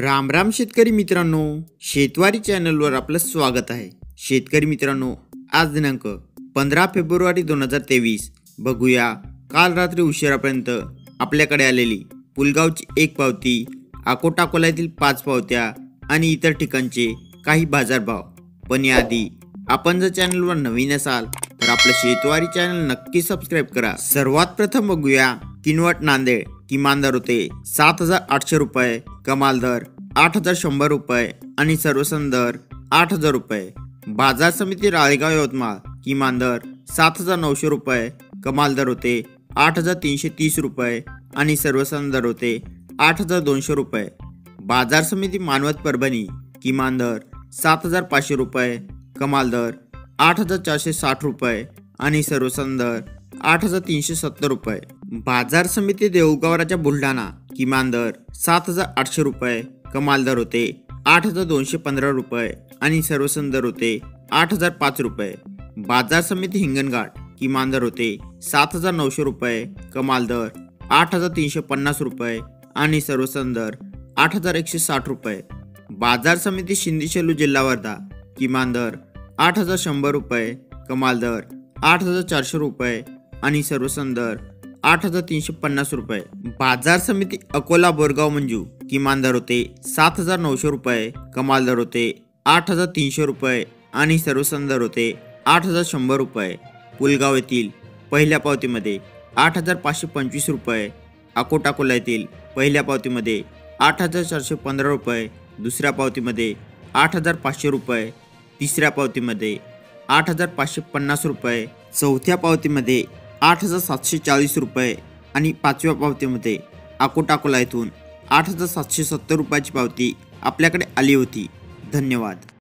राम राम शेतकरी मित्रांनो शेतवारी चॅनलवर आपलं स्वागत आहे. शेतकरी मित्रांनो आज दिनांक पंधरा फेब्रुवारी दोन हजार तेवीस. बघूया काल रात्री उशिरापर्यंत आपल्याकडे आलेली पुलगावची एक पावती अकोटाकोल्यातील पाच पावत्या आणि इतर ठिकाणचे काही बाजारभाव. पण याआधी आपण जर चॅनलवर नवीन असाल तर आपलं शेतवारी चॅनल नक्की सबस्क्राईब करा. सर्वात प्रथम बघूया किनवट नांदेड. किमान दर होते सात हजार आठशे रुपये कमाल दर आठ हजार शंभर रुपये आणि सर्वसन दर आठ हजार रुपये. बाजार समिती राळेगाव यवतमाळ किमान दर सात हजार नऊशे रुपये कमाल दर होते आठ हजार तीनशे तीस रुपये आणि सर्वसाधारण दर होते आठ हजार दोनशे रुपये. बाजार समिती मानवत परभणी किमान दर सात हजार पाचशे रुपये कमाल दर आठ हजार चारशे साठ रुपये आणि सर्वसंदर दर आठ हजार तीनशे सत्तर रुपये. बाजार समिती देऊगावराच्या बुलढाणा किमान दर सात हजार आठशे रुपये कमाल दर होते आठ हजार दोनशे पंधरा रुपये आणि सर्वसन दर होते आठ हजार पाच रुपये. बाजार समिती हिंगणघाट किमान दर होते सात हजार नऊशे रुपये कमाल दर आठ हजार तीनशे पन्नास रुपये आणि सर्वसन दर आठ हजार एकशे साठ रुपये. बाजार समिती शिंदीशेलू जिल्हा वर्धा किमान दर आठ हजार शंभर रुपये कमाल दर. आठ हजार चारशे रुपये आणि सर्वसाधारण दर. आठ हजार तीनशे पन्नास रुपये. बाजार समिती अकोला बोरगाव मंजू. किमान दर होते सात हजार नऊशे रुपये कमाल दर होते आठ हजार तीनशे रुपये आणि सर्वसाधारण दर होते आठ हजार शंभर रुपये. पुलगाव येथील पहिल्या पावतीमध्ये आठ हजार पाचशे पंचवीस रुपये. अकोट अकोला येथील पहिल्या पावतीमध्ये आठ हजार चारशे पंधरा रुपये. दुसऱ्या पावतीमध्ये आठ हजार पाचशे रुपये. तिसऱ्या पावतीमध्ये आठ हजार पाचशे पन्नास रुपये चौथ्या पावतीमध्ये आठ हजार सातशे चाळीस रुपये आणि पाचव्या पावतीमध्ये अकोटाकोला येथून आठ हजार सातशे सत्तर रुपयाची पावती आपल्याकडे आली होती. धन्यवाद.